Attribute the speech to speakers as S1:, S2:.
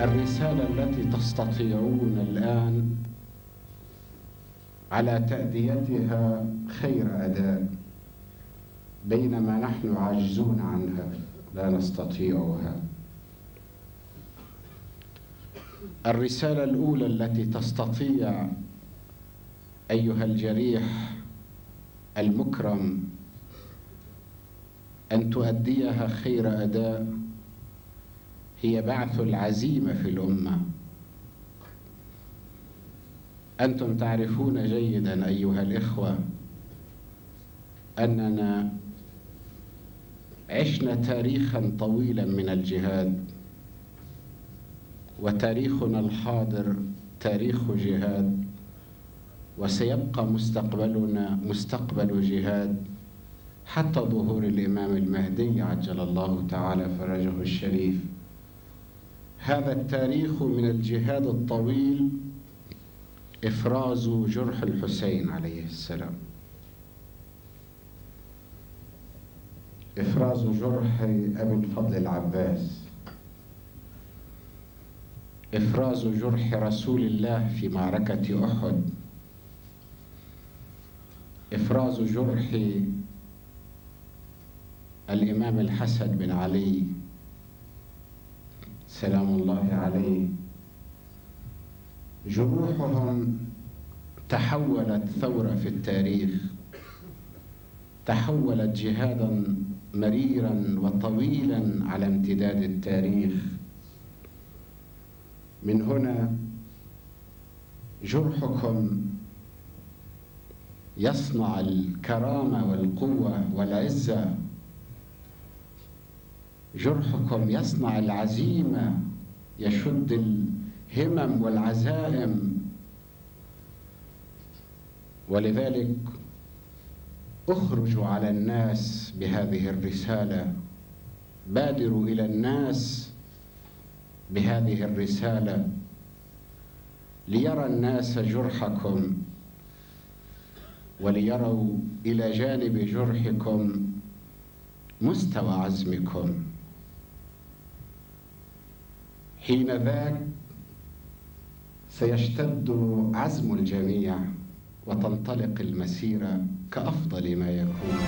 S1: الرسالة التي تستطيعون الآن على تأديتها خير أداء بينما نحن عاجزون عنها لا نستطيعها. الرسالة الأولى التي تستطيع أيها الجريح المكرم أن تؤديها خير أداء هي بعث العزيمة في الأمة. أنتم تعرفون جيدا أيها الإخوة أننا عشنا تاريخا طويلا من الجهاد وتاريخنا الحاضر تاريخ جهاد وسيبقى مستقبلنا مستقبل جهاد حتى ظهور الإمام المهدي عجل الله تعالى فرجه الشريف. هذا التاريخ من الجهاد الطويل إفراز جرح الحسين عليه السلام. إفراز جرح أبي الفضل العباس. إفراز جرح رسول الله في معركة أحد. إفراز جرح الإمام الحسن بن علي. سلام الله عليه. جروحهم تحولت ثورة في التاريخ. تحولت جهادا مريرا وطويلا على امتداد التاريخ. من هنا جرحكم يصنع الكرامة والقوة والعزة جرحكم يصنع العزيمة يشد الهمم والعزائم. ولذلك اخرجوا على الناس بهذه الرسالة بادروا إلى الناس بهذه الرسالة ليرى الناس جرحكم وليروا إلى جانب جرحكم مستوى عزمكم. حين ذاك سيشتد عزم الجميع وتنطلق المسيرة كأفضل ما يكون.